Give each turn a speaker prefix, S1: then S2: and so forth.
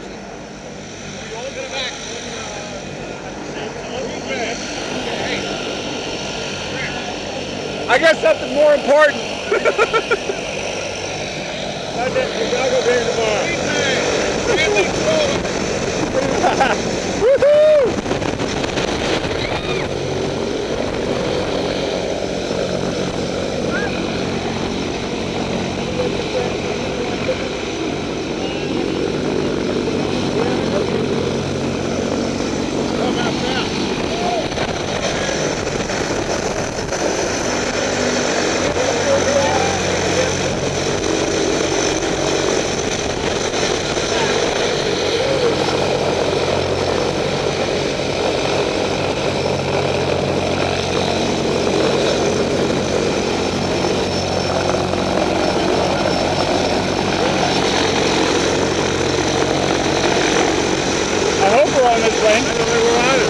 S1: to the back.
S2: I got something more important. I got to go there
S1: tomorrow.
S2: On this
S1: plane.